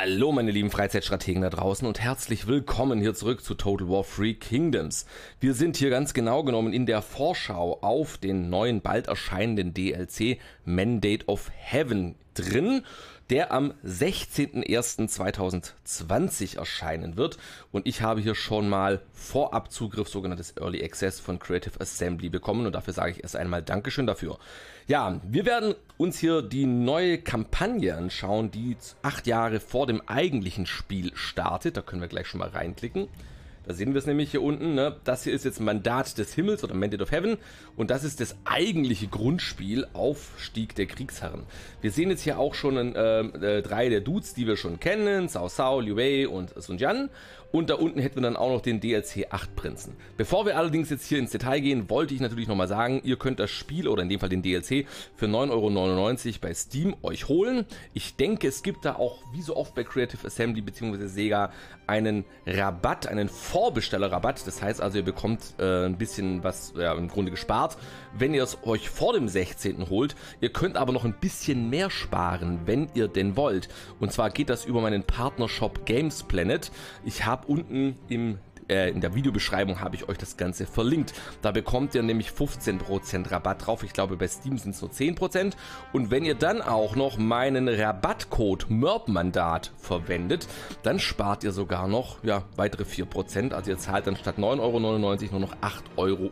Hallo meine lieben Freizeitstrategen da draußen und herzlich willkommen hier zurück zu Total War Free Kingdoms. Wir sind hier ganz genau genommen in der Vorschau auf den neuen bald erscheinenden DLC Mandate of Heaven drin der am 16.01.2020 erscheinen wird. Und ich habe hier schon mal Vorabzugriff, sogenanntes Early Access von Creative Assembly bekommen. Und dafür sage ich erst einmal Dankeschön dafür. Ja, wir werden uns hier die neue Kampagne anschauen, die acht Jahre vor dem eigentlichen Spiel startet. Da können wir gleich schon mal reinklicken. Da sehen wir es nämlich hier unten. Ne? Das hier ist jetzt Mandat des Himmels oder Mandate of Heaven. Und das ist das eigentliche Grundspiel Aufstieg der Kriegsherren. Wir sehen jetzt hier auch schon äh, äh, drei der Dudes, die wir schon kennen. Cao Cao, Liu Wei und Sun Jian. Und da unten hätten wir dann auch noch den DLC 8 Prinzen. Bevor wir allerdings jetzt hier ins Detail gehen, wollte ich natürlich nochmal sagen, ihr könnt das Spiel oder in dem Fall den DLC für 9,99 Euro bei Steam euch holen. Ich denke, es gibt da auch, wie so oft bei Creative Assembly bzw. Sega, einen Rabatt, einen Vorbestellerrabatt. Das heißt also, ihr bekommt äh, ein bisschen was ja, im Grunde gespart, wenn ihr es euch vor dem 16. holt. Ihr könnt aber noch ein bisschen mehr sparen, wenn ihr denn wollt. Und zwar geht das über meinen Partnershop Games Planet. Ich habe unten im äh, in der Videobeschreibung habe ich euch das Ganze verlinkt. Da bekommt ihr nämlich 15% Rabatt drauf. Ich glaube, bei Steam sind es nur 10%. Und wenn ihr dann auch noch meinen Rabattcode MERP-Mandat verwendet, dann spart ihr sogar noch ja, weitere 4%. Also ihr zahlt dann statt 9,99 Euro nur noch 8,07 Euro.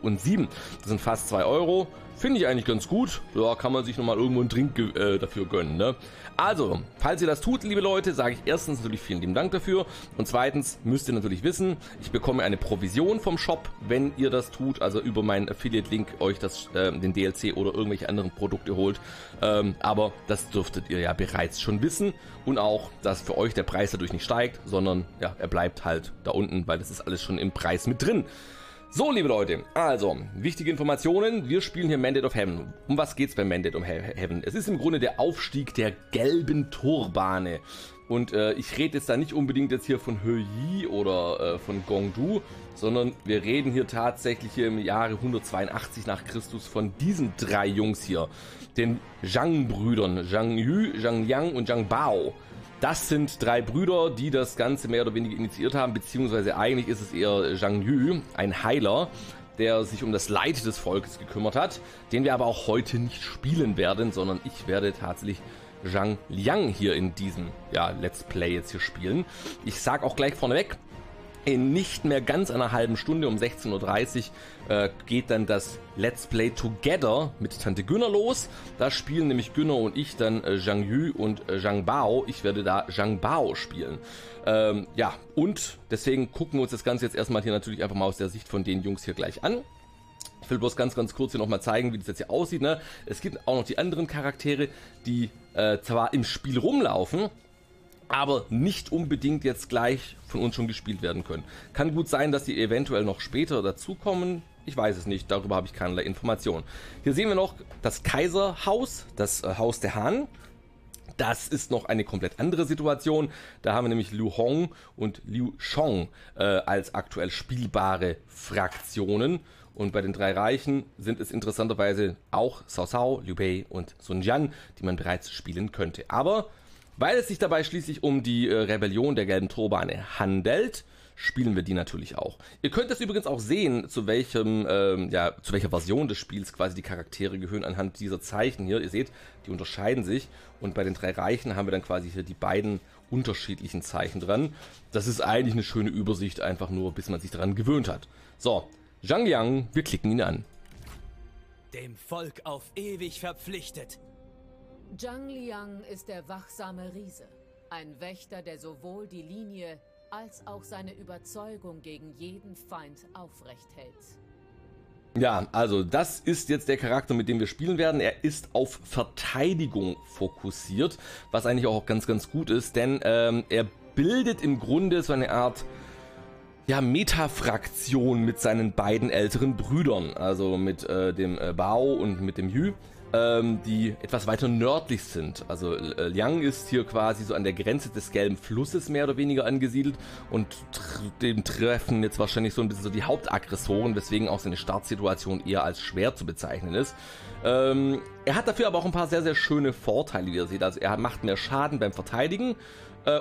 Das sind fast 2 Euro. Finde ich eigentlich ganz gut. Da kann man sich nochmal irgendwo einen Drink äh, dafür gönnen. Ne? Also, falls ihr das tut, liebe Leute, sage ich erstens natürlich vielen lieben Dank dafür. Und zweitens müsst ihr natürlich wissen, ich bekomme eine Provision vom Shop, wenn ihr das tut. Also über meinen Affiliate-Link euch das, äh, den DLC oder irgendwelche anderen Produkte holt. Ähm, aber das dürftet ihr ja bereits schon wissen. Und auch, dass für euch der Preis dadurch nicht steigt, sondern ja, er bleibt halt da unten, weil das ist alles schon im Preis mit drin. So, liebe Leute, also, wichtige Informationen. Wir spielen hier Mandate of Heaven. Um was geht's bei Mandate of Heaven? Es ist im Grunde der Aufstieg der gelben Turbane. Und äh, ich rede jetzt da nicht unbedingt jetzt hier von He Yi oder äh, von Gongdu, sondern wir reden hier tatsächlich hier im Jahre 182 nach Christus von diesen drei Jungs hier. Den Zhang-Brüdern, Zhang Yu, Zhang Yang und Zhang Bao. Das sind drei Brüder, die das Ganze mehr oder weniger initiiert haben, beziehungsweise eigentlich ist es eher Zhang Yu, ein Heiler, der sich um das Leid des Volkes gekümmert hat, den wir aber auch heute nicht spielen werden, sondern ich werde tatsächlich Zhang Liang hier in diesem ja, Let's Play jetzt hier spielen. Ich sag auch gleich vorneweg, in nicht mehr ganz einer halben Stunde, um 16.30 Uhr, äh, geht dann das Let's Play Together mit Tante Günner los. Da spielen nämlich Günner und ich dann äh, Zhang Yu und äh, Zhang Bao. Ich werde da Zhang Bao spielen. Ähm, ja, und deswegen gucken wir uns das Ganze jetzt erstmal hier natürlich einfach mal aus der Sicht von den Jungs hier gleich an. Ich will bloß ganz, ganz kurz hier nochmal zeigen, wie das jetzt hier aussieht. Ne? Es gibt auch noch die anderen Charaktere, die äh, zwar im Spiel rumlaufen, aber nicht unbedingt jetzt gleich von uns schon gespielt werden können. Kann gut sein, dass die eventuell noch später dazukommen. Ich weiß es nicht, darüber habe ich keinerlei Informationen. Hier sehen wir noch das Kaiserhaus, das äh, Haus der Han. Das ist noch eine komplett andere Situation. Da haben wir nämlich Liu Hong und Liu Shong äh, als aktuell spielbare Fraktionen. Und bei den drei Reichen sind es interessanterweise auch Cao Cao, Liu Bei und Sun Jian, die man bereits spielen könnte. Aber weil es sich dabei schließlich um die äh, Rebellion der gelben Turbane handelt, spielen wir die natürlich auch. Ihr könnt es übrigens auch sehen, zu welchem, ähm, ja, zu welcher Version des Spiels quasi die Charaktere gehören anhand dieser Zeichen hier. Ihr seht, die unterscheiden sich und bei den drei Reichen haben wir dann quasi hier die beiden unterschiedlichen Zeichen dran. Das ist eigentlich eine schöne Übersicht, einfach nur, bis man sich daran gewöhnt hat. So, Zhang Yang, wir klicken ihn an. Dem Volk auf ewig verpflichtet. Zhang Liang ist der wachsame Riese. Ein Wächter, der sowohl die Linie als auch seine Überzeugung gegen jeden Feind aufrecht hält. Ja, also das ist jetzt der Charakter, mit dem wir spielen werden. Er ist auf Verteidigung fokussiert, was eigentlich auch ganz, ganz gut ist, denn ähm, er bildet im Grunde so eine Art ja, Meta-Fraktion mit seinen beiden älteren Brüdern, also mit äh, dem äh, Bao und mit dem Yu ähm, die etwas weiter nördlich sind. Also äh, Liang ist hier quasi so an der Grenze des gelben Flusses mehr oder weniger angesiedelt und tr dem treffen jetzt wahrscheinlich so ein bisschen so die Hauptaggressoren, weswegen auch seine Startsituation eher als schwer zu bezeichnen ist. Ähm, Er hat dafür aber auch ein paar sehr, sehr schöne Vorteile, wie ihr seht. Also er macht mehr Schaden beim Verteidigen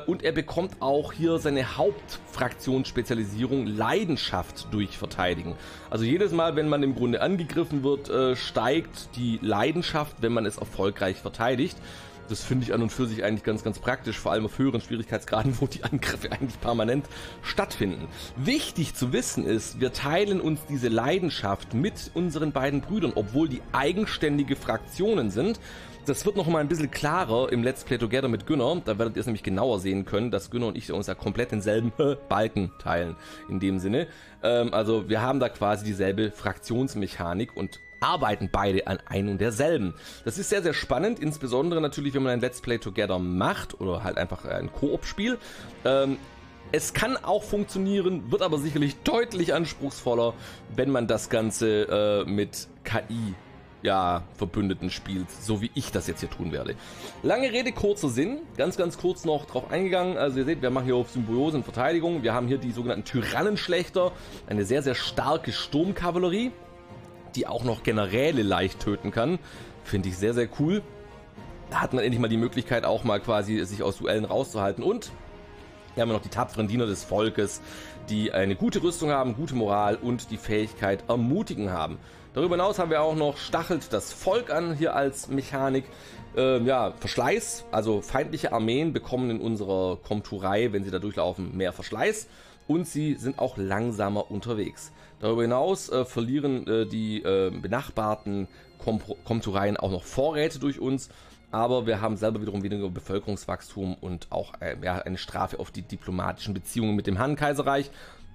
und er bekommt auch hier seine Hauptfraktionsspezialisierung Leidenschaft durch Verteidigen. Also jedes Mal, wenn man im Grunde angegriffen wird, äh, steigt die Leidenschaft, wenn man es erfolgreich verteidigt. Das finde ich an und für sich eigentlich ganz, ganz praktisch, vor allem auf höheren Schwierigkeitsgraden, wo die Angriffe eigentlich permanent stattfinden. Wichtig zu wissen ist, wir teilen uns diese Leidenschaft mit unseren beiden Brüdern, obwohl die eigenständige Fraktionen sind. Das wird noch mal ein bisschen klarer im Let's Play Together mit Günner. Da werdet ihr es nämlich genauer sehen können, dass Günner und ich uns ja komplett denselben Balken teilen. In dem Sinne. Ähm, also wir haben da quasi dieselbe Fraktionsmechanik und arbeiten beide an ein und derselben. Das ist sehr, sehr spannend, insbesondere natürlich, wenn man ein Let's Play Together macht oder halt einfach ein Koop-Spiel. Ähm, es kann auch funktionieren, wird aber sicherlich deutlich anspruchsvoller, wenn man das Ganze äh, mit KI ja, Verbündeten spielt, so wie ich das jetzt hier tun werde. Lange Rede, kurzer Sinn. Ganz, ganz kurz noch drauf eingegangen. Also ihr seht, wir machen hier auf Symbiose und Verteidigung. Wir haben hier die sogenannten Tyrannenschlechter, eine sehr, sehr starke Sturmkavallerie die auch noch Generäle leicht töten kann. Finde ich sehr, sehr cool. Da hat man endlich mal die Möglichkeit, auch mal quasi sich aus Duellen rauszuhalten. Und wir haben noch die tapferen Diener des Volkes, die eine gute Rüstung haben, gute Moral und die Fähigkeit ermutigen haben. Darüber hinaus haben wir auch noch Stachelt das Volk an, hier als Mechanik. Ähm, ja, Verschleiß, also feindliche Armeen bekommen in unserer Komturei, wenn sie da durchlaufen, mehr Verschleiß und sie sind auch langsamer unterwegs. Darüber hinaus äh, verlieren äh, die äh, benachbarten Kom Komtureien auch noch Vorräte durch uns, aber wir haben selber wiederum weniger Bevölkerungswachstum und auch äh, ja, eine Strafe auf die diplomatischen Beziehungen mit dem Han-Kaiserreich.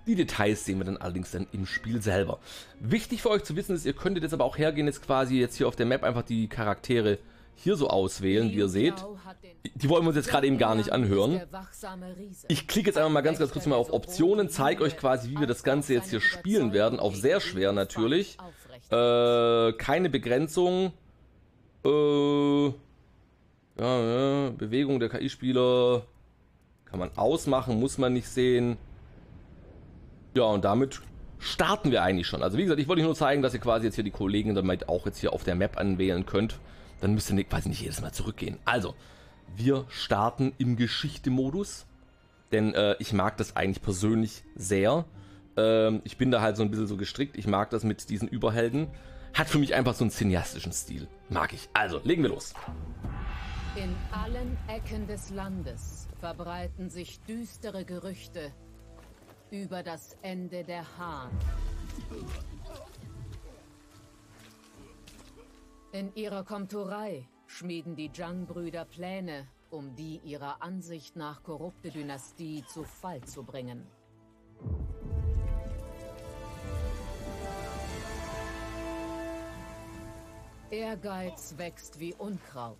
Die Details sehen wir dann allerdings dann im Spiel selber. Wichtig für euch zu wissen ist, ihr könntet jetzt aber auch hergehen, jetzt quasi jetzt hier auf der Map einfach die Charaktere hier so auswählen, wie ihr seht. Die wollen wir uns jetzt gerade eben gar nicht anhören. Ich klicke jetzt einfach mal ganz, ganz kurz mal auf Optionen, zeige euch quasi, wie wir das Ganze jetzt hier spielen werden. Auf sehr schwer natürlich. Äh, keine Begrenzung. Äh, ja, ja, Bewegung der KI-Spieler kann man ausmachen, muss man nicht sehen. Ja, und damit starten wir eigentlich schon. Also wie gesagt, ich wollte euch nur zeigen, dass ihr quasi jetzt hier die Kollegen damit auch jetzt hier auf der Map anwählen könnt. Dann müsst ihr quasi nicht jedes Mal zurückgehen. Also, wir starten im Geschichte-Modus. Denn äh, ich mag das eigentlich persönlich sehr. Ähm, ich bin da halt so ein bisschen so gestrickt. Ich mag das mit diesen Überhelden. Hat für mich einfach so einen cineastischen Stil. Mag ich. Also, legen wir los. In allen Ecken des Landes verbreiten sich düstere Gerüchte über das Ende der Hahn. In ihrer Komturei schmieden die Zhang-Brüder Pläne, um die ihrer Ansicht nach korrupte Dynastie zu Fall zu bringen. Ehrgeiz wächst wie Unkraut.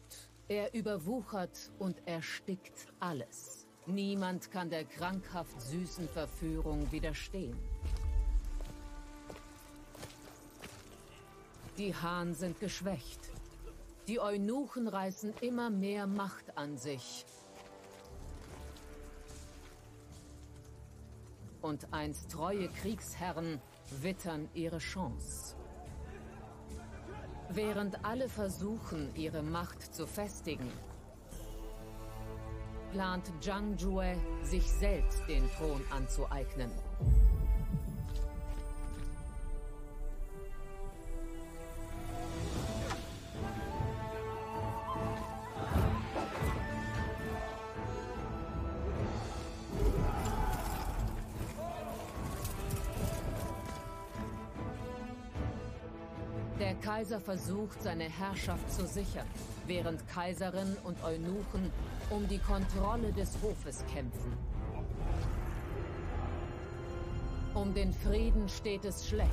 Er überwuchert und erstickt alles. Niemand kann der krankhaft süßen Verführung widerstehen. Die Han sind geschwächt. Die Eunuchen reißen immer mehr Macht an sich. Und einst treue Kriegsherren wittern ihre Chance. Während alle versuchen, ihre Macht zu festigen, plant Zhang Jue, sich selbst den Thron anzueignen. Kaiser versucht, seine Herrschaft zu sichern, während Kaiserinnen und Eunuchen um die Kontrolle des Hofes kämpfen. Um den Frieden steht es schlecht.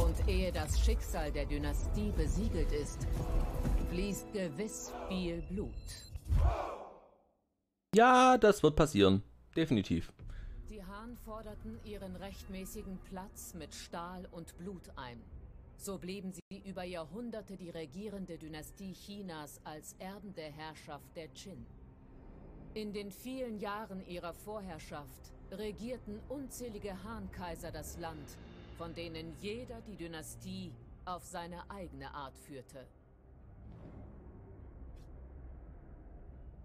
Und ehe das Schicksal der Dynastie besiegelt ist, fließt gewiss viel Blut. Ja, das wird passieren. Definitiv. Die Han forderten ihren rechtmäßigen Platz mit Stahl und Blut ein. So blieben sie über Jahrhunderte die regierende Dynastie Chinas als Erben der Herrschaft der Qin. In den vielen Jahren ihrer Vorherrschaft regierten unzählige Han-Kaiser das Land, von denen jeder die Dynastie auf seine eigene Art führte.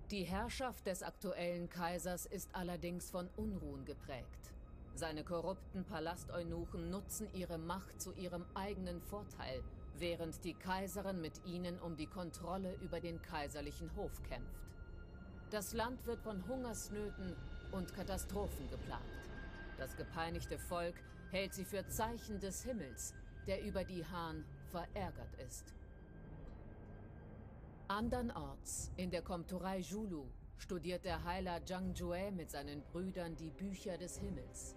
Die Herrschaft des aktuellen Kaisers ist allerdings von Unruhen geprägt. Seine korrupten Palasteunuchen nutzen ihre Macht zu ihrem eigenen Vorteil, während die Kaiserin mit ihnen um die Kontrolle über den kaiserlichen Hof kämpft. Das Land wird von Hungersnöten und Katastrophen geplagt. Das gepeinigte Volk hält sie für Zeichen des Himmels, der über die Han verärgert ist. Andernorts, in der Komturei Julu, studiert der Heiler Zhang Jue mit seinen Brüdern die Bücher des Himmels.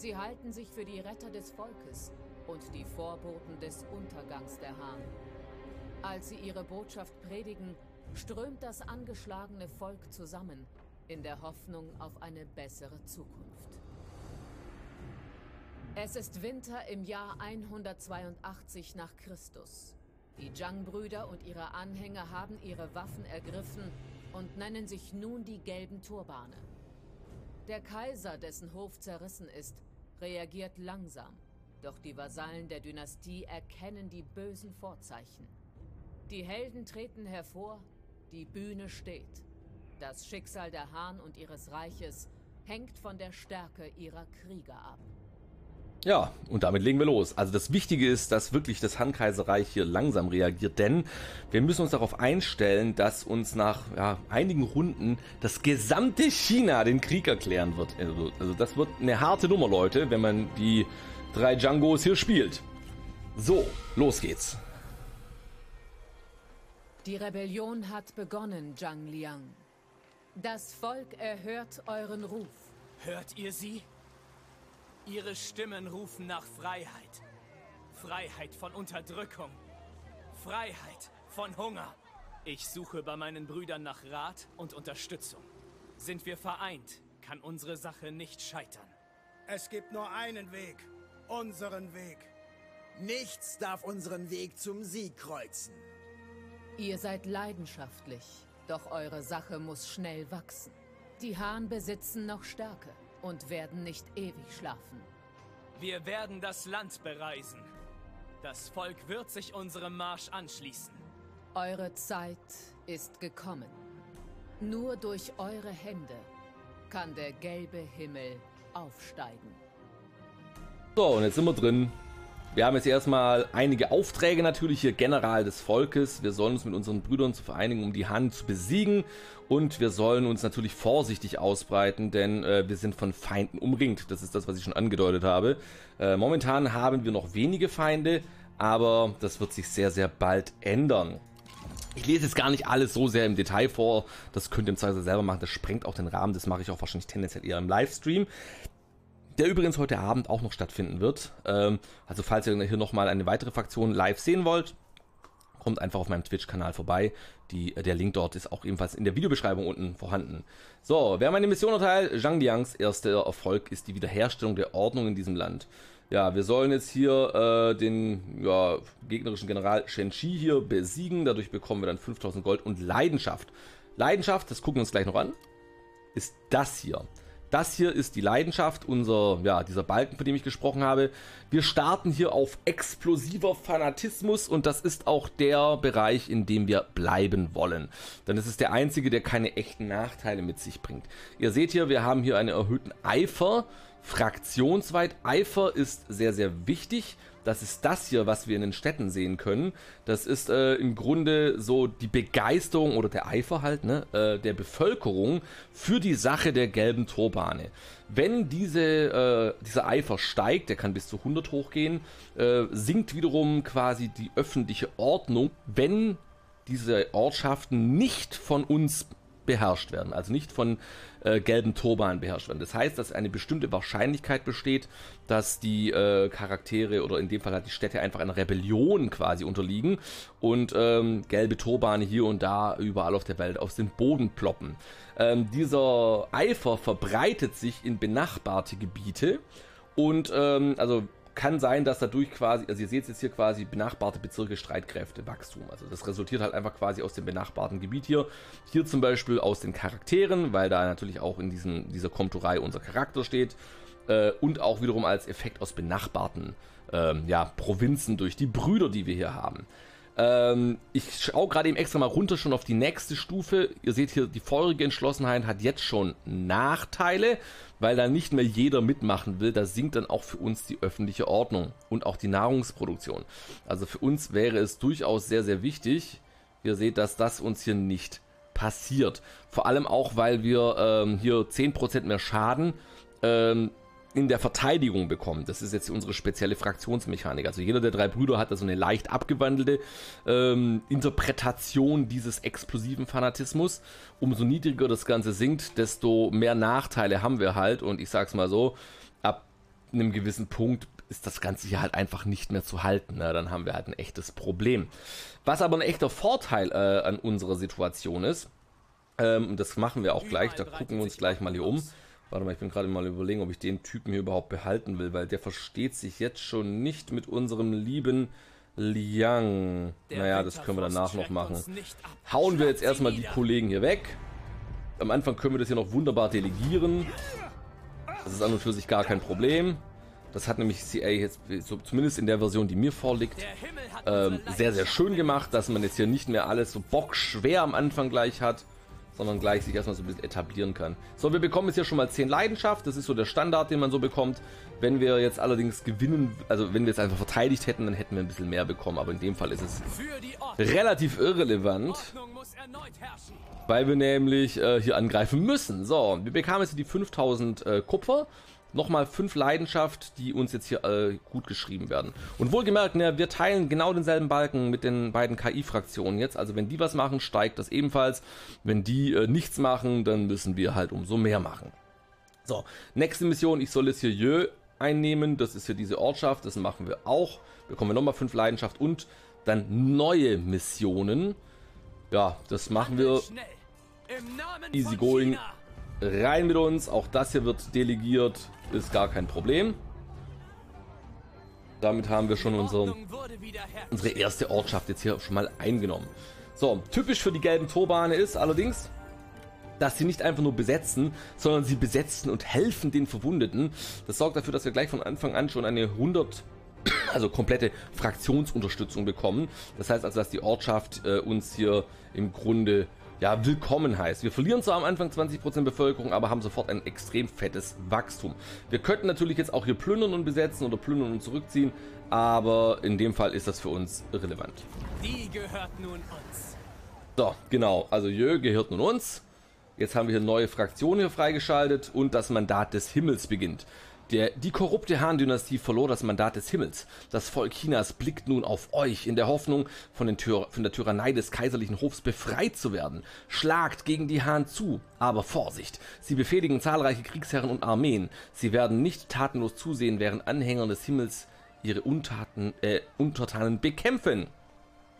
Sie halten sich für die Retter des Volkes und die Vorboten des Untergangs der Han. Als sie ihre Botschaft predigen, strömt das angeschlagene Volk zusammen, in der Hoffnung auf eine bessere Zukunft. Es ist Winter im Jahr 182 nach Christus. Die Zhang-Brüder und ihre Anhänger haben ihre Waffen ergriffen und nennen sich nun die gelben Turbane. Der Kaiser, dessen Hof zerrissen ist, reagiert langsam, doch die Vasallen der Dynastie erkennen die bösen Vorzeichen. Die Helden treten hervor, die Bühne steht. Das Schicksal der Han und ihres Reiches hängt von der Stärke ihrer Krieger ab. Ja, und damit legen wir los. Also das Wichtige ist, dass wirklich das Han-Kaiserreich hier langsam reagiert, denn wir müssen uns darauf einstellen, dass uns nach ja, einigen Runden das gesamte China den Krieg erklären wird. Also, also das wird eine harte Nummer, Leute, wenn man die drei Djangos hier spielt. So, los geht's. Die Rebellion hat begonnen, Zhang Liang. Das Volk erhört euren Ruf. Hört ihr sie? Ihre Stimmen rufen nach Freiheit. Freiheit von Unterdrückung. Freiheit von Hunger. Ich suche bei meinen Brüdern nach Rat und Unterstützung. Sind wir vereint, kann unsere Sache nicht scheitern. Es gibt nur einen Weg. Unseren Weg. Nichts darf unseren Weg zum Sieg kreuzen. Ihr seid leidenschaftlich, doch eure Sache muss schnell wachsen. Die Hahn besitzen noch Stärke und werden nicht ewig schlafen. Wir werden das Land bereisen. Das Volk wird sich unserem Marsch anschließen. Eure Zeit ist gekommen. Nur durch eure Hände kann der gelbe Himmel aufsteigen. So, und jetzt sind wir drin. Wir haben jetzt erstmal einige Aufträge natürlich hier, General des Volkes. Wir sollen uns mit unseren Brüdern zu vereinigen, um die Hand zu besiegen. Und wir sollen uns natürlich vorsichtig ausbreiten, denn äh, wir sind von Feinden umringt. Das ist das, was ich schon angedeutet habe. Äh, momentan haben wir noch wenige Feinde, aber das wird sich sehr, sehr bald ändern. Ich lese jetzt gar nicht alles so sehr im Detail vor. Das könnt ihr im Zweifel selber machen. Das sprengt auch den Rahmen. Das mache ich auch wahrscheinlich tendenziell eher im Livestream der übrigens heute Abend auch noch stattfinden wird. Ähm, also falls ihr hier nochmal eine weitere Fraktion live sehen wollt, kommt einfach auf meinem Twitch-Kanal vorbei. Die, der Link dort ist auch ebenfalls in der Videobeschreibung unten vorhanden. So, wer meine Mission erteilt? Zhang Liangs erster Erfolg ist die Wiederherstellung der Ordnung in diesem Land. Ja, wir sollen jetzt hier äh, den ja, gegnerischen General Shen Chi hier besiegen. Dadurch bekommen wir dann 5000 Gold und Leidenschaft. Leidenschaft, das gucken wir uns gleich noch an, ist das hier. Das hier ist die Leidenschaft, unser, ja, dieser Balken, von dem ich gesprochen habe. Wir starten hier auf explosiver Fanatismus und das ist auch der Bereich, in dem wir bleiben wollen. Denn es ist der einzige, der keine echten Nachteile mit sich bringt. Ihr seht hier, wir haben hier einen erhöhten Eifer, fraktionsweit. Eifer ist sehr, sehr wichtig das ist das hier, was wir in den Städten sehen können. Das ist äh, im Grunde so die Begeisterung oder der Eifer halt ne, äh, der Bevölkerung für die Sache der gelben Turbane. Wenn diese, äh, dieser Eifer steigt, der kann bis zu 100 hochgehen, äh, sinkt wiederum quasi die öffentliche Ordnung, wenn diese Ortschaften nicht von uns beherrscht werden, also nicht von äh, gelben Turban beherrscht werden. Das heißt, dass eine bestimmte Wahrscheinlichkeit besteht, dass die äh, Charaktere oder in dem Fall halt die Städte einfach einer Rebellion quasi unterliegen und ähm, gelbe Turbane hier und da überall auf der Welt aus dem Boden ploppen. Ähm, dieser Eifer verbreitet sich in benachbarte Gebiete und ähm, also kann sein, dass dadurch quasi, also ihr seht jetzt hier quasi benachbarte Bezirke Streitkräfte Wachstum. Also das resultiert halt einfach quasi aus dem benachbarten Gebiet hier. Hier zum Beispiel aus den Charakteren, weil da natürlich auch in diesen, dieser Komturei unser Charakter steht. Äh, und auch wiederum als Effekt aus benachbarten ähm, ja, Provinzen durch die Brüder, die wir hier haben. Ähm, ich schaue gerade eben extra mal runter schon auf die nächste Stufe. Ihr seht hier, die feurige Entschlossenheit hat jetzt schon Nachteile, weil da nicht mehr jeder mitmachen will. Da sinkt dann auch für uns die öffentliche Ordnung und auch die Nahrungsproduktion. Also für uns wäre es durchaus sehr, sehr wichtig, ihr seht, dass das uns hier nicht passiert. Vor allem auch, weil wir ähm, hier 10% mehr Schaden ähm, in der Verteidigung bekommen. Das ist jetzt unsere spezielle Fraktionsmechanik. Also jeder der drei Brüder hat da so eine leicht abgewandelte ähm, Interpretation dieses explosiven Fanatismus. Umso niedriger das Ganze sinkt, desto mehr Nachteile haben wir halt. Und ich sag's mal so, ab einem gewissen Punkt ist das Ganze hier halt einfach nicht mehr zu halten. Ne? Dann haben wir halt ein echtes Problem. Was aber ein echter Vorteil äh, an unserer Situation ist, ähm, und das machen wir auch gleich, da gucken wir uns gleich mal hier um. Warte mal, ich bin gerade mal überlegen, ob ich den Typen hier überhaupt behalten will, weil der versteht sich jetzt schon nicht mit unserem lieben Liang. naja, das können wir danach noch machen. Hauen wir jetzt erstmal die Kollegen hier weg. Am Anfang können wir das hier noch wunderbar delegieren. Das ist an und für sich gar kein Problem. Das hat nämlich CA jetzt, so, zumindest in der Version, die mir vorliegt, ähm, sehr, sehr schön gemacht, dass man jetzt hier nicht mehr alles so bockschwer am Anfang gleich hat, sondern gleich sich erstmal so ein bisschen etablieren kann. So, wir bekommen jetzt hier schon mal 10 Leidenschaft, das ist so der Standard, den man so bekommt. Wenn wir jetzt allerdings gewinnen, also wenn wir jetzt einfach verteidigt hätten, dann hätten wir ein bisschen mehr bekommen, aber in dem Fall ist es relativ irrelevant, weil wir nämlich äh, hier angreifen müssen. So, wir bekamen jetzt die 5000 äh, Kupfer nochmal fünf Leidenschaft, die uns jetzt hier äh, gut geschrieben werden. Und wohlgemerkt, ne, wir teilen genau denselben Balken mit den beiden KI-Fraktionen jetzt. Also wenn die was machen, steigt das ebenfalls. Wenn die äh, nichts machen, dann müssen wir halt umso mehr machen. So, nächste Mission, ich soll jetzt hier Jö einnehmen. Das ist hier diese Ortschaft, das machen wir auch. Bekommen wir nochmal fünf Leidenschaft und dann neue Missionen. Ja, das machen wir easy going. Rein mit uns. Auch das hier wird delegiert ist gar kein Problem. Damit haben wir schon unsere, unsere erste Ortschaft jetzt hier schon mal eingenommen. So, typisch für die gelben Turbane ist allerdings, dass sie nicht einfach nur besetzen, sondern sie besetzen und helfen den Verwundeten. Das sorgt dafür, dass wir gleich von Anfang an schon eine 100 also komplette Fraktionsunterstützung bekommen. Das heißt also, dass die Ortschaft äh, uns hier im Grunde ja, willkommen heißt. Wir verlieren zwar am Anfang 20% Bevölkerung, aber haben sofort ein extrem fettes Wachstum. Wir könnten natürlich jetzt auch hier plündern und besetzen oder plündern und zurückziehen, aber in dem Fall ist das für uns irrelevant. Die gehört nun uns. So, genau. Also Jö gehört nun uns. Jetzt haben wir hier neue Fraktionen hier freigeschaltet und das Mandat des Himmels beginnt. Der, die korrupte Han-Dynastie verlor das Mandat des Himmels. Das Volk Chinas blickt nun auf euch in der Hoffnung, von, den Tür, von der Tyrannei des kaiserlichen Hofs befreit zu werden. Schlagt gegen die Han zu, aber Vorsicht! Sie befehligen zahlreiche Kriegsherren und Armeen. Sie werden nicht tatenlos zusehen, während Anhänger des Himmels ihre Untaten, äh, Untertanen bekämpfen.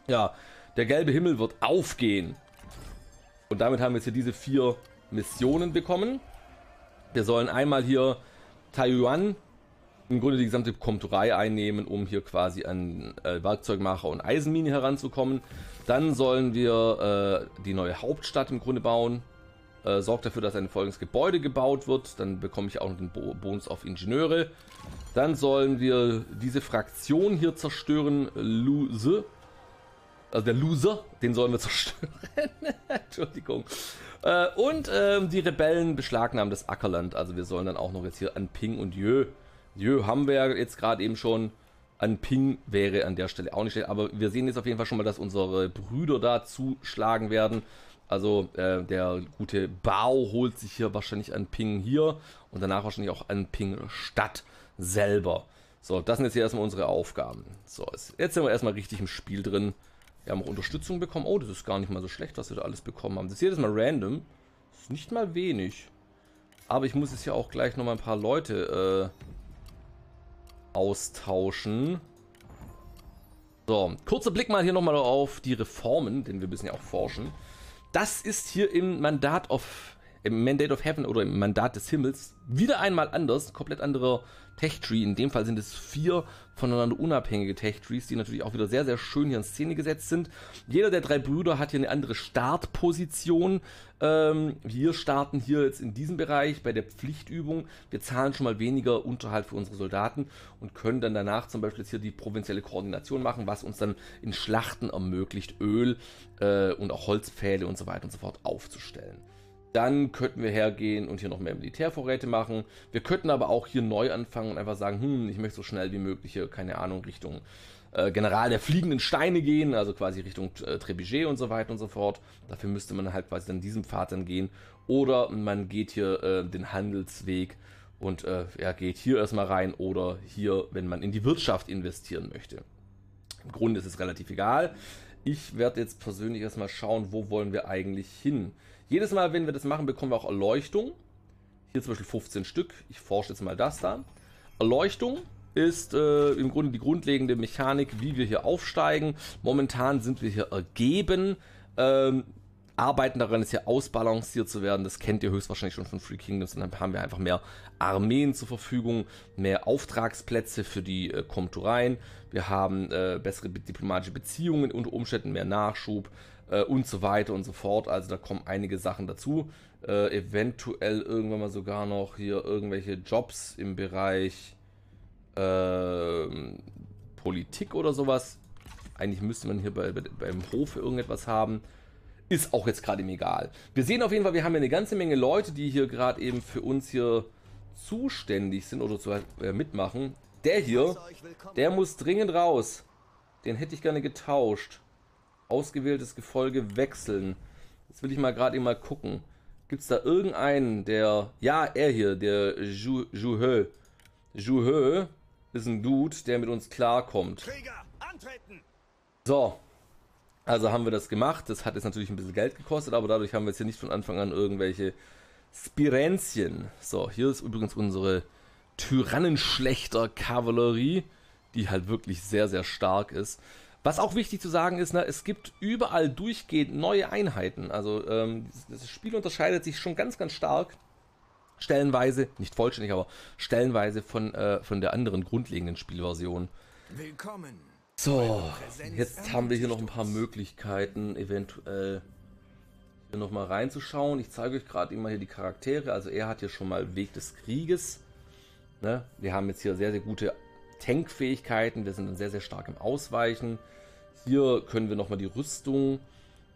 Ja, der gelbe Himmel wird aufgehen. Und damit haben wir jetzt hier diese vier Missionen bekommen. Wir sollen einmal hier Taiyuan im Grunde die gesamte Komturei einnehmen, um hier quasi an äh, Werkzeugmacher und Eisenmine heranzukommen. Dann sollen wir äh, die neue Hauptstadt im Grunde bauen. Äh, sorgt dafür, dass ein folgendes Gebäude gebaut wird. Dann bekomme ich auch noch den Bo Bonus auf Ingenieure. Dann sollen wir diese Fraktion hier zerstören. Lose. Also der Loser, den sollen wir zerstören. Entschuldigung. Äh, und ähm, die Rebellen beschlagnahmen das Ackerland. Also wir sollen dann auch noch jetzt hier an Ping und Jö. Jö haben wir ja jetzt gerade eben schon. An Ping wäre an der Stelle auch nicht schlecht. Aber wir sehen jetzt auf jeden Fall schon mal, dass unsere Brüder da zuschlagen werden. Also äh, der gute Bao holt sich hier wahrscheinlich an Ping hier und danach wahrscheinlich auch an Ping Stadt selber. So, das sind jetzt hier erstmal unsere Aufgaben. So, jetzt sind wir erstmal richtig im Spiel drin. Wir haben auch Unterstützung bekommen. Oh, das ist gar nicht mal so schlecht, was wir da alles bekommen haben. Das ist jedes Mal random. Das ist nicht mal wenig. Aber ich muss jetzt ja auch gleich nochmal ein paar Leute äh, austauschen. So, kurzer Blick mal hier nochmal auf die Reformen, denn wir müssen ja auch forschen. Das ist hier im Mandat of im Mandate of Heaven oder im Mandat des Himmels wieder einmal anders, komplett anderer Tech-Tree. In dem Fall sind es vier voneinander unabhängige Tech-Trees, die natürlich auch wieder sehr, sehr schön hier in Szene gesetzt sind. Jeder der drei Brüder hat hier eine andere Startposition. Ähm, wir starten hier jetzt in diesem Bereich bei der Pflichtübung. Wir zahlen schon mal weniger Unterhalt für unsere Soldaten und können dann danach zum Beispiel jetzt hier die provinzielle Koordination machen, was uns dann in Schlachten ermöglicht, Öl äh, und auch Holzpfähle und so weiter und so fort aufzustellen. Dann könnten wir hergehen und hier noch mehr Militärvorräte machen. Wir könnten aber auch hier neu anfangen und einfach sagen, hm, ich möchte so schnell wie möglich hier, keine Ahnung, Richtung äh, General der fliegenden Steine gehen, also quasi Richtung äh, Trebuchet und so weiter und so fort. Dafür müsste man halt quasi dann diesem Pfad dann gehen. Oder man geht hier äh, den Handelsweg und äh, ja, geht hier erstmal rein oder hier, wenn man in die Wirtschaft investieren möchte. Im Grunde ist es relativ egal. Ich werde jetzt persönlich erstmal schauen, wo wollen wir eigentlich hin. Jedes Mal, wenn wir das machen, bekommen wir auch Erleuchtung. Hier zum Beispiel 15 Stück. Ich forsche jetzt mal das da. Erleuchtung ist äh, im Grunde die grundlegende Mechanik, wie wir hier aufsteigen. Momentan sind wir hier ergeben. Ähm, arbeiten daran, es hier ausbalanciert zu werden. Das kennt ihr höchstwahrscheinlich schon von Free Kingdoms. Und dann haben wir einfach mehr Armeen zur Verfügung, mehr Auftragsplätze für die äh, Komtureien. Wir haben äh, bessere diplomatische Beziehungen, unter Umständen mehr Nachschub äh, und so weiter und so fort. Also da kommen einige Sachen dazu. Äh, eventuell irgendwann mal sogar noch hier irgendwelche Jobs im Bereich äh, Politik oder sowas. Eigentlich müsste man hier bei, bei, beim Hof irgendetwas haben. Ist auch jetzt gerade ihm egal. Wir sehen auf jeden Fall, wir haben hier eine ganze Menge Leute, die hier gerade eben für uns hier zuständig sind oder zu, äh, mitmachen. Der hier, der muss dringend raus. Den hätte ich gerne getauscht ausgewähltes Gefolge wechseln. Jetzt will ich mal gerade mal gucken. Gibt es da irgendeinen, der. Ja, er hier, der Juhö. Juhö ist ein Dude, der mit uns klarkommt. So. Also haben wir das gemacht. Das hat jetzt natürlich ein bisschen Geld gekostet, aber dadurch haben wir jetzt hier nicht von Anfang an irgendwelche Spirenzien. So, hier ist übrigens unsere Tyrannenschlechter Kavallerie, die halt wirklich sehr, sehr stark ist. Was auch wichtig zu sagen ist, ne, es gibt überall durchgehend neue Einheiten. Also ähm, das Spiel unterscheidet sich schon ganz, ganz stark. Stellenweise, nicht vollständig, aber stellenweise von, äh, von der anderen grundlegenden Spielversion. Willkommen. So, jetzt haben wir hier noch ein paar Möglichkeiten, eventuell hier nochmal reinzuschauen. Ich zeige euch gerade immer hier die Charaktere. Also er hat hier schon mal Weg des Krieges. Ne? Wir haben jetzt hier sehr, sehr gute Tankfähigkeiten. Wir sind dann sehr, sehr stark im Ausweichen. Hier können wir nochmal die Rüstung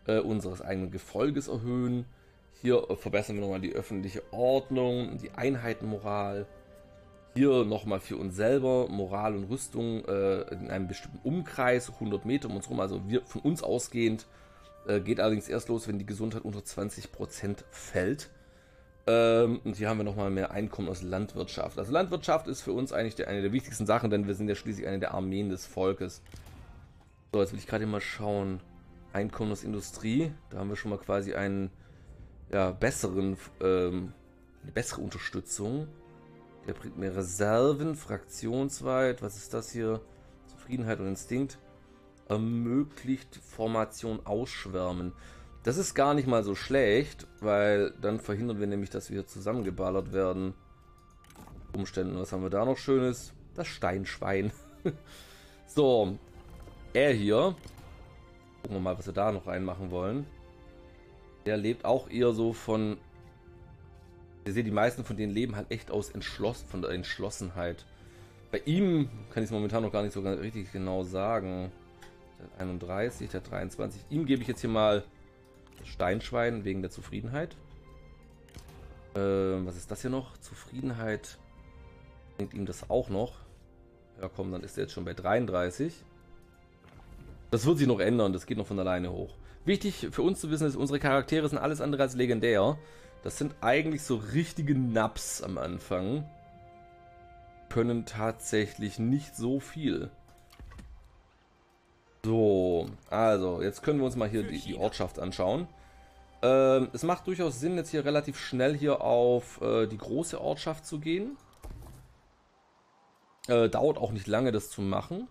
äh, unseres eigenen Gefolges erhöhen. Hier äh, verbessern wir nochmal die öffentliche Ordnung, die Einheitenmoral. Hier nochmal für uns selber Moral und Rüstung äh, in einem bestimmten Umkreis, 100 Meter um uns herum, also wir von uns ausgehend. Äh, geht allerdings erst los, wenn die Gesundheit unter 20% fällt. Ähm, und hier haben wir nochmal mehr Einkommen aus Landwirtschaft. Also Landwirtschaft ist für uns eigentlich der, eine der wichtigsten Sachen, denn wir sind ja schließlich eine der Armeen des Volkes. So, jetzt will ich gerade mal schauen. Einkommen aus Industrie. Da haben wir schon mal quasi einen ja, besseren, ähm, eine bessere Unterstützung. Der bringt mehr Reserven, fraktionsweit. Was ist das hier? Zufriedenheit und Instinkt. Ermöglicht Formation ausschwärmen. Das ist gar nicht mal so schlecht, weil dann verhindern wir nämlich, dass wir zusammengeballert werden. Umständen. Was haben wir da noch Schönes? Das Steinschwein. so, er hier. Gucken wir mal, was wir da noch reinmachen wollen. Der lebt auch eher so von... Ihr seht, die meisten von denen leben halt echt aus Entschloss von der Entschlossenheit. Bei ihm kann ich es momentan noch gar nicht so richtig genau sagen. Der 31, der 23. Ihm gebe ich jetzt hier mal Steinschwein wegen der Zufriedenheit. Äh, was ist das hier noch? Zufriedenheit. Bringt ihm das auch noch. Ja komm, dann ist er jetzt schon bei 33. Das wird sich noch ändern, das geht noch von alleine hoch. Wichtig für uns zu wissen ist, unsere Charaktere sind alles andere als legendär. Das sind eigentlich so richtige Naps am Anfang. Können tatsächlich nicht so viel. So, also, jetzt können wir uns mal hier die, die Ortschaft anschauen. Ähm, es macht durchaus Sinn, jetzt hier relativ schnell hier auf äh, die große Ortschaft zu gehen. Äh, dauert auch nicht lange, das zu machen.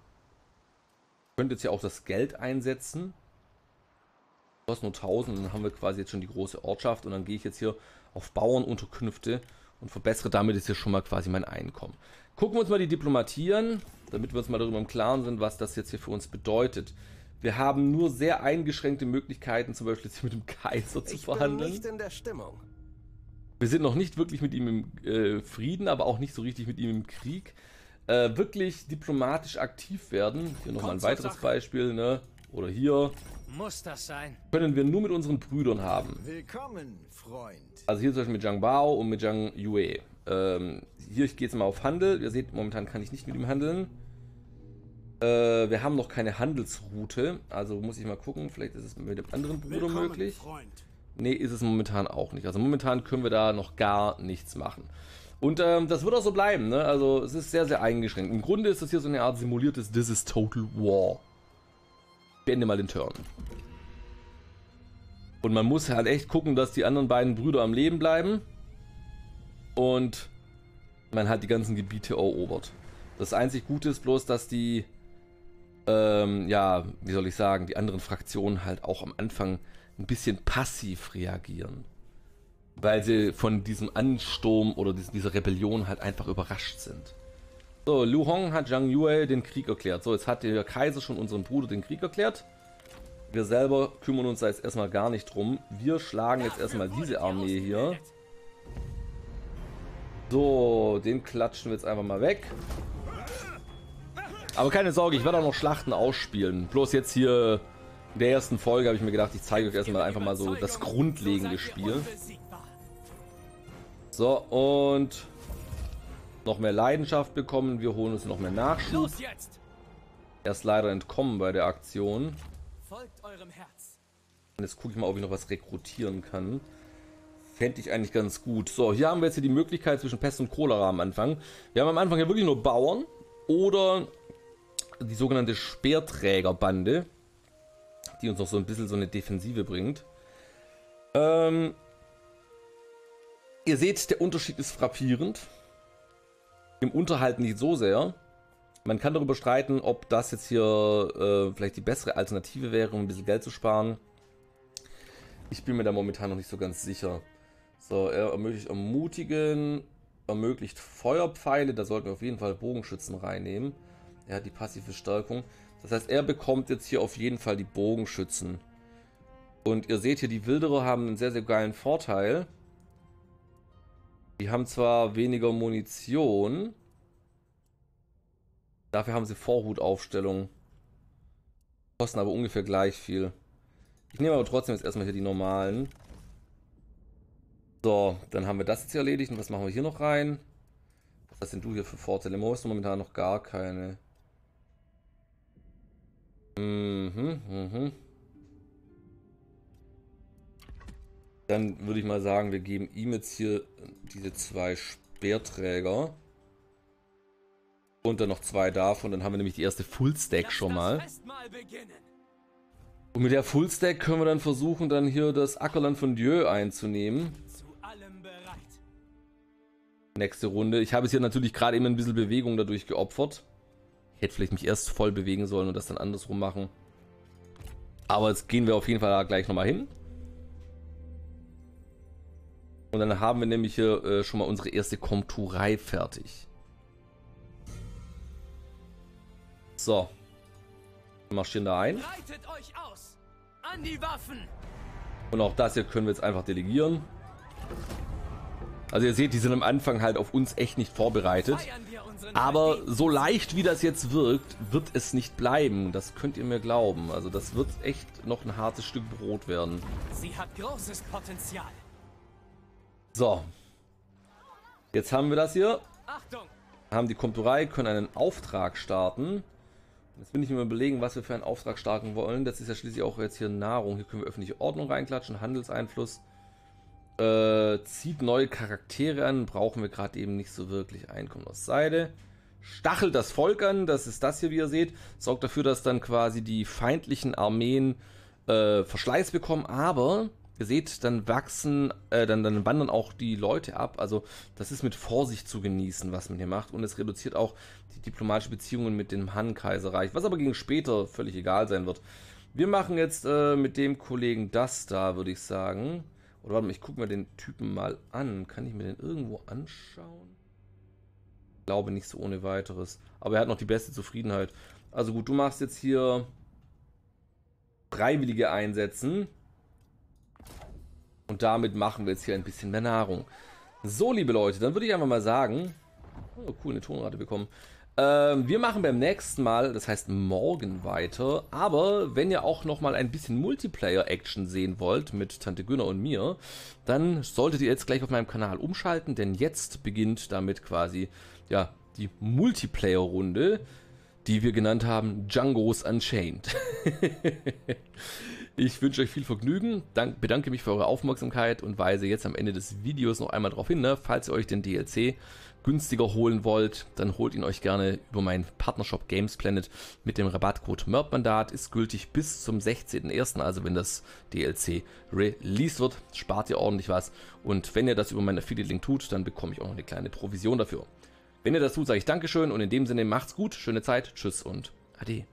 Könnt jetzt hier auch das Geld einsetzen. Kostet nur 1000 und dann haben wir quasi jetzt schon die große Ortschaft und dann gehe ich jetzt hier auf Bauernunterkünfte und verbessere damit jetzt hier schon mal quasi mein Einkommen. Gucken wir uns mal die Diplomatie an, damit wir uns mal darüber im Klaren sind, was das jetzt hier für uns bedeutet. Wir haben nur sehr eingeschränkte Möglichkeiten, zum Beispiel jetzt mit dem Kaiser zu ich verhandeln. Bin nicht in der Stimmung. Wir sind noch nicht wirklich mit ihm im äh, Frieden, aber auch nicht so richtig mit ihm im Krieg. Äh, wirklich diplomatisch aktiv werden. Hier nochmal ein weiteres Beispiel, ne? Oder hier. Muss das sein? Können wir nur mit unseren Brüdern haben. Willkommen, Freund. Also hier zum Beispiel mit Zhang Bao und mit Zhang Yue. Ähm, hier, ich gehe jetzt mal auf Handel. Ihr seht, momentan kann ich nicht mit ihm handeln. Äh, wir haben noch keine Handelsroute. Also muss ich mal gucken. Vielleicht ist es mit dem anderen Bruder Willkommen, möglich. Freund. Nee, ist es momentan auch nicht. Also momentan können wir da noch gar nichts machen. Und ähm, das wird auch so bleiben, ne? Also es ist sehr, sehr eingeschränkt. Im Grunde ist das hier so eine Art simuliertes This is Total War. Beende mal den Turn. Und man muss halt echt gucken, dass die anderen beiden Brüder am Leben bleiben. Und man halt die ganzen Gebiete erobert. Das einzig Gute ist bloß, dass die, ähm, ja, wie soll ich sagen, die anderen Fraktionen halt auch am Anfang ein bisschen passiv reagieren. Weil sie von diesem Ansturm oder dies- dieser Rebellion halt einfach überrascht sind. So, Lu Hong hat Zhang Yue den Krieg erklärt. So, jetzt hat der Kaiser schon unserem Bruder den Krieg erklärt. Wir selber kümmern uns da jetzt erstmal gar nicht drum. Wir schlagen jetzt erstmal diese Armee hier. So, den klatschen wir jetzt einfach mal weg. Aber keine Sorge, ich werde auch noch Schlachten ausspielen. Bloß jetzt hier in der ersten Folge habe ich mir gedacht, ich zeige euch erstmal einfach mal so das grundlegende Spiel. So, und noch mehr Leidenschaft bekommen. Wir holen uns noch mehr Nachschub. Er ist leider entkommen bei der Aktion. Folgt eurem Herz. Und jetzt gucke ich mal, ob ich noch was rekrutieren kann. Fände ich eigentlich ganz gut. So, hier haben wir jetzt hier die Möglichkeit zwischen Pest und Cholera am Anfang. Wir haben am Anfang ja wirklich nur Bauern oder die sogenannte Speerträgerbande, die uns noch so ein bisschen so eine Defensive bringt. Ähm, ihr seht, der Unterschied ist frappierend. Im Unterhalt nicht so sehr. Man kann darüber streiten, ob das jetzt hier äh, vielleicht die bessere Alternative wäre, um ein bisschen Geld zu sparen. Ich bin mir da momentan noch nicht so ganz sicher. So, er ermöglicht Ermutigen, ermöglicht Feuerpfeile, da sollten wir auf jeden Fall Bogenschützen reinnehmen. Er hat die passive Stärkung. Das heißt, er bekommt jetzt hier auf jeden Fall die Bogenschützen. Und ihr seht hier, die Wilderer haben einen sehr, sehr geilen Vorteil. Die haben zwar weniger Munition, dafür haben sie Vorhutaufstellung. Kosten aber ungefähr gleich viel. Ich nehme aber trotzdem jetzt erstmal hier die normalen. So, dann haben wir das jetzt erledigt. Und was machen wir hier noch rein? Was denn du hier für Vorteile? Mo du momentan noch gar keine. Mhm, mhm. Dann würde ich mal sagen, wir geben ihm jetzt hier diese zwei Speerträger. Und dann noch zwei davon. Dann haben wir nämlich die erste Full-Stack schon mal. Und mit der Full-Stack können wir dann versuchen, dann hier das Ackerland von Dieu einzunehmen. Nächste Runde. Ich habe es hier natürlich gerade eben ein bisschen Bewegung dadurch geopfert. Ich hätte vielleicht mich erst voll bewegen sollen und das dann andersrum machen. Aber jetzt gehen wir auf jeden Fall da gleich nochmal hin. Und dann haben wir nämlich hier äh, schon mal unsere erste Komturei fertig. So. Wir marschieren da ein. Breitet euch aus. An die Waffen. Und auch das hier können wir jetzt einfach delegieren. Also ihr seht, die sind am Anfang halt auf uns echt nicht vorbereitet. Aber so leicht wie das jetzt wirkt, wird es nicht bleiben. Das könnt ihr mir glauben. Also das wird echt noch ein hartes Stück Brot werden. Sie hat großes Potenzial. So. Jetzt haben wir das hier. Achtung! Haben die Komturei, können einen Auftrag starten. Jetzt bin ich mir überlegen, was wir für einen Auftrag starten wollen. Das ist ja schließlich auch jetzt hier Nahrung. Hier können wir öffentliche Ordnung reinklatschen, Handelseinfluss. Äh, zieht neue Charaktere an, brauchen wir gerade eben nicht so wirklich. Einkommen aus Seide. Stachelt das Volk an, das ist das hier, wie ihr seht. Sorgt dafür, dass dann quasi die feindlichen Armeen äh, Verschleiß bekommen, aber ihr seht, dann wachsen, äh, dann, dann wandern auch die Leute ab. Also das ist mit Vorsicht zu genießen, was man hier macht. Und es reduziert auch die diplomatischen Beziehungen mit dem Han-Kaiserreich, was aber gegen später völlig egal sein wird. Wir machen jetzt äh, mit dem Kollegen das da, würde ich sagen. Oder warte mal, ich gucke mir den Typen mal an. Kann ich mir den irgendwo anschauen? Ich glaube nicht so ohne weiteres. Aber er hat noch die beste Zufriedenheit. Also gut, du machst jetzt hier Freiwillige einsetzen. Und damit machen wir jetzt hier ein bisschen mehr Nahrung. So, liebe Leute, dann würde ich einfach mal sagen... Oh, cool, eine Tonrate bekommen. Ähm, wir machen beim nächsten Mal, das heißt morgen weiter. Aber wenn ihr auch nochmal ein bisschen Multiplayer-Action sehen wollt mit Tante Günner und mir, dann solltet ihr jetzt gleich auf meinem Kanal umschalten, denn jetzt beginnt damit quasi ja, die Multiplayer-Runde, die wir genannt haben Django's Unchained. ich wünsche euch viel Vergnügen, dank, bedanke mich für eure Aufmerksamkeit und weise jetzt am Ende des Videos noch einmal darauf hin, ne, falls ihr euch den DLC günstiger holen wollt, dann holt ihn euch gerne über meinen Partnershop Gamesplanet mit dem Rabattcode MERP-Mandat. Ist gültig bis zum 16.01., also wenn das DLC released wird, spart ihr ordentlich was. Und wenn ihr das über meinen Affiliate-Link tut, dann bekomme ich auch noch eine kleine Provision dafür. Wenn ihr das tut, sage ich Dankeschön und in dem Sinne macht's gut, schöne Zeit, tschüss und ade.